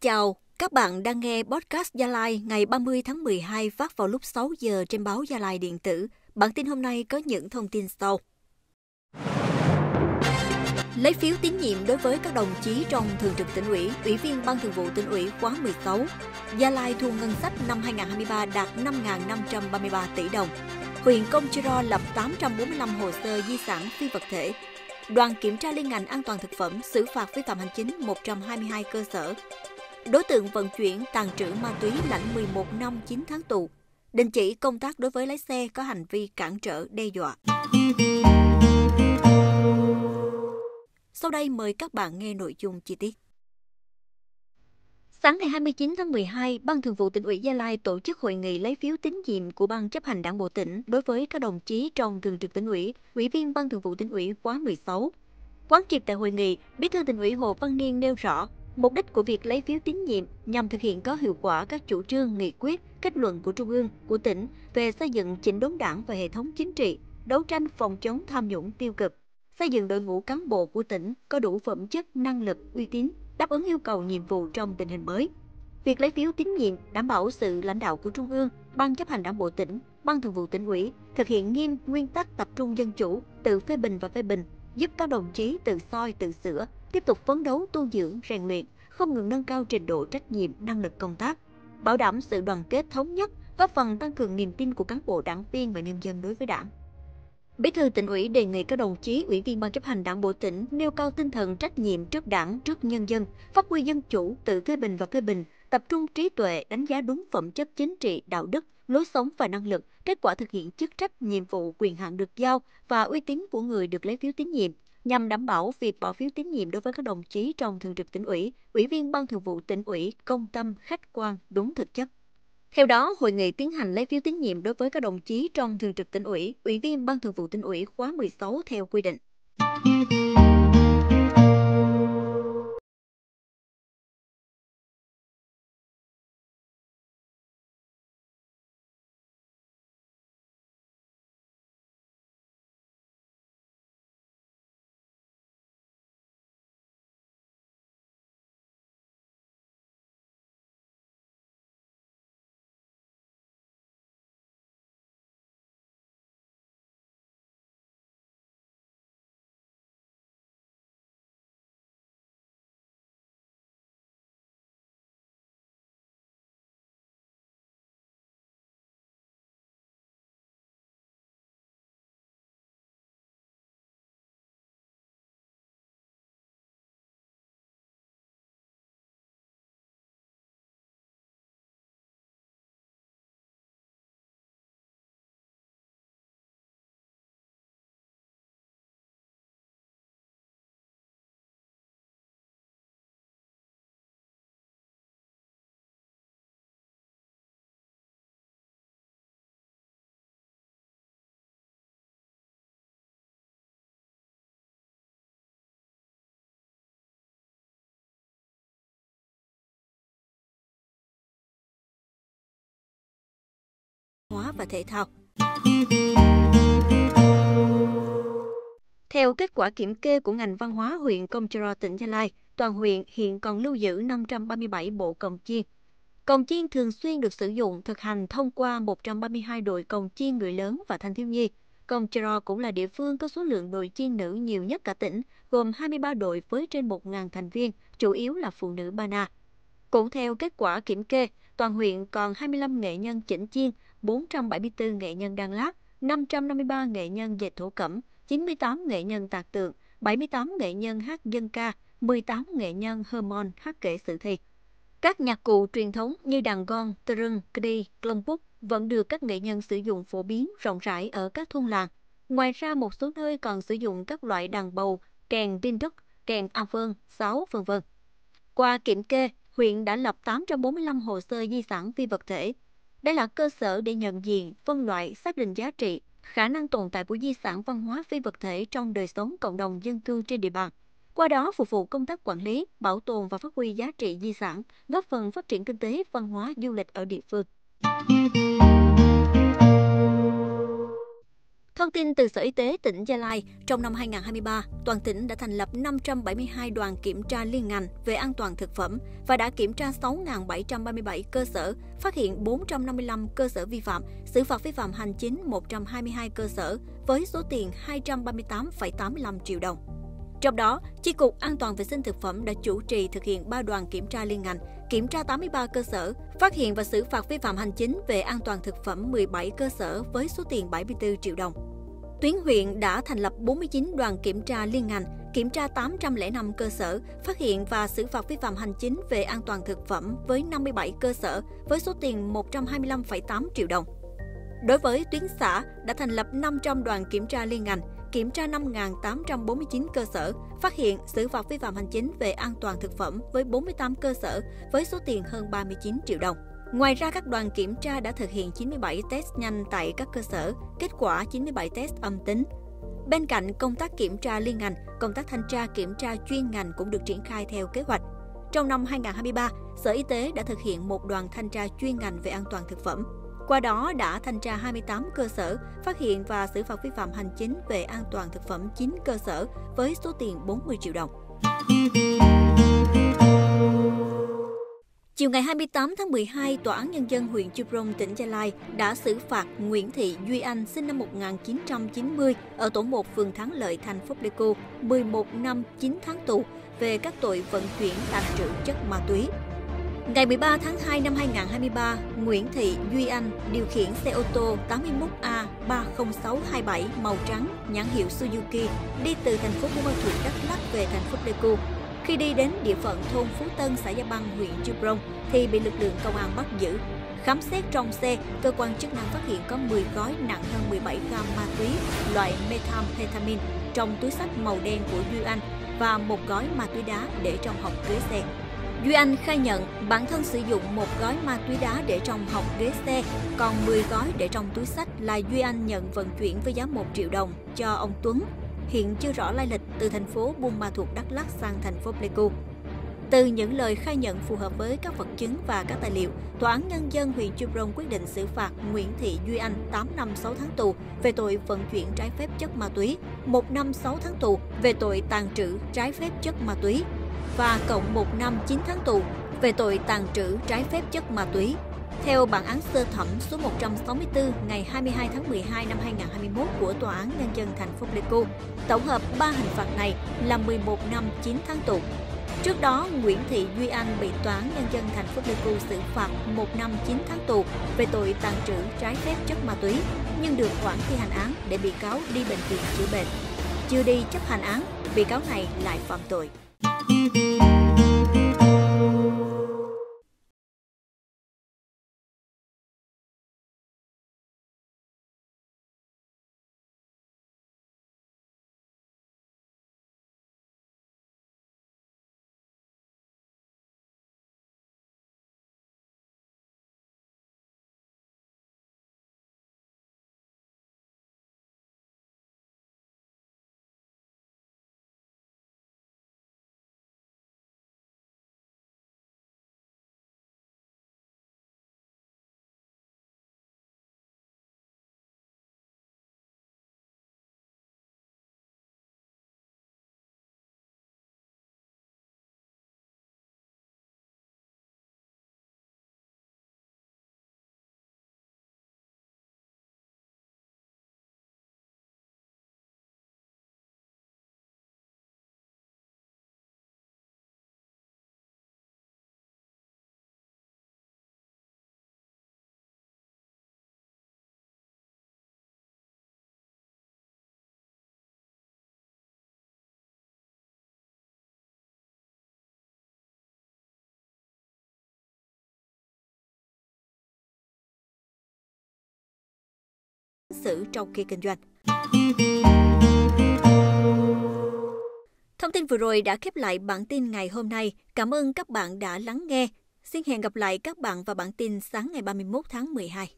chào, các bạn đang nghe podcast Gia Lai ngày 30 tháng 12 phát vào lúc 6 giờ trên báo Gia Lai điện tử. Bản tin hôm nay có những thông tin sau. Lấy phiếu tín nhiệm đối với các đồng chí trong Thường trực tỉnh ủy, Ủy viên Ban Thường vụ tỉnh ủy khóa 16. Gia Lai thu ngân sách năm 2023 đạt 5.533 tỷ đồng. Huyện Công Chơ Ro lập 845 hồ sơ di sản phi vật thể. Đoàn kiểm tra liên ngành an toàn thực phẩm xử phạt vi phạm hành chính 122 cơ sở. Đối tượng vận chuyển tàn trữ ma túy lãnh 11 năm 9 tháng tù. Đình chỉ công tác đối với lái xe có hành vi cản trở đe dọa. Sau đây mời các bạn nghe nội dung chi tiết. Sáng ngày 29 tháng 12, Ban Thường vụ tỉnh ủy Gia Lai tổ chức hội nghị lấy phiếu tín nhiệm của Ban chấp hành Đảng bộ tỉnh đối với các đồng chí trong Thường trực tỉnh ủy, Ủy viên Ban Thường vụ tỉnh ủy khóa 16. Quán triệt tại hội nghị, Bí thư tỉnh ủy Hồ Văn Niên nêu rõ, mục đích của việc lấy phiếu tín nhiệm nhằm thực hiện có hiệu quả các chủ trương, nghị quyết, kết luận của Trung ương, của tỉnh về xây dựng chỉnh đốn đảng và hệ thống chính trị, đấu tranh phòng chống tham nhũng tiêu cực, xây dựng đội ngũ cán bộ của tỉnh có đủ phẩm chất, năng lực, uy tín, đáp ứng yêu cầu nhiệm vụ trong tình hình mới. Việc lấy phiếu tín nhiệm đảm bảo sự lãnh đạo của Trung ương, Ban chấp hành Đảng bộ tỉnh, Ban Thường vụ tỉnh ủy thực hiện nghiêm nguyên tắc tập trung dân chủ, tự phê bình và phê bình, giúp các đồng chí tự soi tự sửa, tiếp tục phấn đấu tu dưỡng, rèn luyện, không ngừng nâng cao trình độ trách nhiệm, năng lực công tác, bảo đảm sự đoàn kết thống nhất, góp phần tăng cường niềm tin của cán bộ đảng viên và nhân dân đối với Đảng. Bí thư tỉnh ủy đề nghị các đồng chí ủy viên ban chấp hành đảng bộ tỉnh nêu cao tinh thần trách nhiệm trước đảng, trước nhân dân, phát huy dân chủ, tự phê bình và phê bình, tập trung trí tuệ, đánh giá đúng phẩm chất chính trị, đạo đức, lối sống và năng lực, kết quả thực hiện chức trách, nhiệm vụ, quyền hạn được giao và uy tín của người được lấy phiếu tín nhiệm nhằm đảm bảo việc bỏ phiếu tín nhiệm đối với các đồng chí trong thường trực tỉnh ủy, ủy viên ban thường vụ tỉnh ủy công tâm, khách quan, đúng thực chất. Theo đó, hội nghị tiến hành lấy phiếu tín nhiệm đối với các đồng chí trong thường trực tỉnh ủy, ủy viên ban thường vụ tỉnh ủy khóa 16 theo quy định. Và thể thao. Theo kết quả kiểm kê của ngành văn hóa huyện Công Chơ tỉnh Gia Lai, toàn huyện hiện còn lưu giữ 537 bộ cồng chiên. Cồng chiên thường xuyên được sử dụng thực hành thông qua 132 đội cồng chiên người lớn và thanh thiếu nhi. Công Chơ cũng là địa phương có số lượng đội chiên nữ nhiều nhất cả tỉnh, gồm 23 đội với trên 1.000 thành viên, chủ yếu là phụ nữ Ba Na. Cũng theo kết quả kiểm kê, toàn huyện còn 25 nghệ nhân chỉnh chiên, 474 nghệ nhân đan lát, 553 nghệ nhân dệt thổ cẩm, 98 nghệ nhân tạc tượng, 78 nghệ nhân hát dân ca, 18 nghệ nhân hormone hát kể sự thi. Các nhạc cụ truyền thống như đàn gong, tơ rưng, kdi, vẫn được các nghệ nhân sử dụng phổ biến rộng rãi ở các thôn làng. Ngoài ra một số nơi còn sử dụng các loại đàn bầu, kèn pin đức, kèn a vương, sáo, vân vân. Qua kiểm kê, huyện đã lập 845 hồ sơ di sản phi vật thể. Đây là cơ sở để nhận diện, phân loại, xác định giá trị, khả năng tồn tại của di sản văn hóa phi vật thể trong đời sống cộng đồng dân cư trên địa bàn. Qua đó phục vụ công tác quản lý, bảo tồn và phát huy giá trị di sản, góp phần phát triển kinh tế, văn hóa, du lịch ở địa phương. Thông tin từ Sở Y tế tỉnh Gia Lai, trong năm 2023, toàn tỉnh đã thành lập 572 đoàn kiểm tra liên ngành về an toàn thực phẩm và đã kiểm tra 6.737 cơ sở, phát hiện 455 cơ sở vi phạm, xử phạt vi phạm hành chính 122 cơ sở với số tiền 238,85 triệu đồng. Trong đó, Chi cục An toàn vệ sinh thực phẩm đã chủ trì thực hiện 3 đoàn kiểm tra liên ngành, kiểm tra 83 cơ sở, phát hiện và xử phạt vi phạm hành chính về an toàn thực phẩm 17 cơ sở với số tiền 74 triệu đồng. Tuyến huyện đã thành lập 49 đoàn kiểm tra liên ngành, kiểm tra 805 cơ sở, phát hiện và xử phạt vi phạm hành chính về an toàn thực phẩm với 57 cơ sở với số tiền 125,8 triệu đồng. Đối với tuyến xã, đã thành lập 500 đoàn kiểm tra liên ngành, kiểm tra 5.849 cơ sở, phát hiện xử phạt vi phạm hành chính về an toàn thực phẩm với 48 cơ sở với số tiền hơn 39 triệu đồng. Ngoài ra, các đoàn kiểm tra đã thực hiện 97 test nhanh tại các cơ sở, kết quả 97 test âm tính. Bên cạnh công tác kiểm tra liên ngành, công tác thanh tra kiểm tra chuyên ngành cũng được triển khai theo kế hoạch. Trong năm 2023, Sở Y tế đã thực hiện một đoàn thanh tra chuyên ngành về an toàn thực phẩm. Qua đó đã thanh tra 28 cơ sở, phát hiện và xử phạt vi phạm hành chính về an toàn thực phẩm 9 cơ sở với số tiền 40 triệu đồng. Chiều ngày 28 tháng 12, Tòa án Nhân dân huyện Chư Prong, tỉnh Gia Lai đã xử phạt Nguyễn Thị Duy Anh sinh năm 1990 ở tổ 1 phường Thắng Lợi, thành phố Pleiku 11 năm 9 tháng tù về các tội vận chuyển tàn trữ chất ma túy. Ngày 13 tháng 2 năm 2023, Nguyễn Thị Duy Anh điều khiển xe ô tô 81A 30627 màu trắng nhãn hiệu Suzuki đi từ thành phố Buôn Ma Thuột Đắk Lắk về thành phố Pleiku. Khi đi đến địa phận thôn Phú Tân, xã Gia Băng, huyện Chư Prong thì bị lực lượng công an bắt giữ. Khám xét trong xe, cơ quan chức năng phát hiện có 10 gói nặng hơn 17 gram ma túy loại methamphetamine trong túi sách màu đen của Duy Anh và một gói ma túy đá để trong hộp ghế xe. Duy Anh khai nhận bản thân sử dụng một gói ma túy đá để trong hộp ghế xe, còn 10 gói để trong túi sách là Duy Anh nhận vận chuyển với giá 1 triệu đồng cho ông Tuấn, hiện chưa rõ lai lịch từ thành phố Buôn Ma Thuột Đắk Lắk sang thành phố Pleiku. Từ những lời khai nhận phù hợp với các vật chứng và các tài liệu, Tòa án Nhân dân huyện Chư Prong quyết định xử phạt Nguyễn Thị Duy Anh 8 năm 6 tháng tù về tội vận chuyển trái phép chất ma túy, 1 năm 6 tháng tù về tội tàn trữ trái phép chất ma túy và cộng 1 năm 9 tháng tù về tội tàn trữ trái phép chất ma túy. Theo bản án sơ thẩm số 164 ngày 22 tháng 12 năm 2021 của Tòa án Nhân dân thành phố Pleiku, tổng hợp 3 hình phạt này là 11 năm 9 tháng tù. Trước đó, Nguyễn Thị Duy Anh bị Tòa án Nhân dân thành phố Pleiku xử phạt 1 năm 9 tháng tù về tội tàn trữ trái phép chất ma túy, nhưng được hoãn thi hành án để bị cáo đi bệnh viện chữa bệnh. Chưa đi chấp hành án, bị cáo này lại phạm tội. Música xử trong khi kinh doanh. Thông tin vừa rồi đã khép lại bản tin ngày hôm nay. Cảm ơn các bạn đã lắng nghe. Xin hẹn gặp lại các bạn vào bản tin sáng ngày 31 tháng 12.